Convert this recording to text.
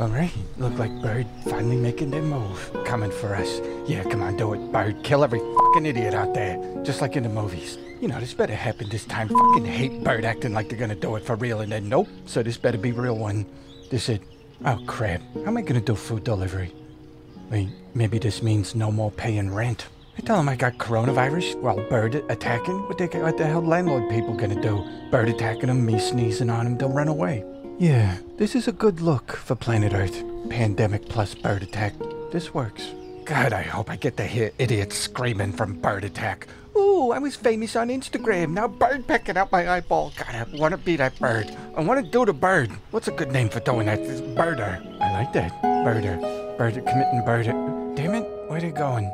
All right, look like Bird finally making their move. Coming for us. Yeah, come on, do it, Bird. Kill every fucking idiot out there. Just like in the movies. You know, this better happen this time. Fucking hate Bird acting like they're gonna do it for real and then nope. So this better be real one. This it. Oh crap. How am I gonna do food delivery? Wait, maybe this means no more paying rent. I tell him I got coronavirus while Bird attacking. What, what the hell landlord people gonna do? Bird attacking them, me sneezing on them, they'll run away. Yeah, this is a good look for planet Earth. Pandemic plus bird attack. This works. God, I hope I get to hear idiots screaming from bird attack. Ooh, I was famous on Instagram. Now bird pecking out my eyeball. God, I want to be that bird. I want to do the bird. What's a good name for doing that? This birder. I like that. Birder. Birder committing birder. Damn it, where they going?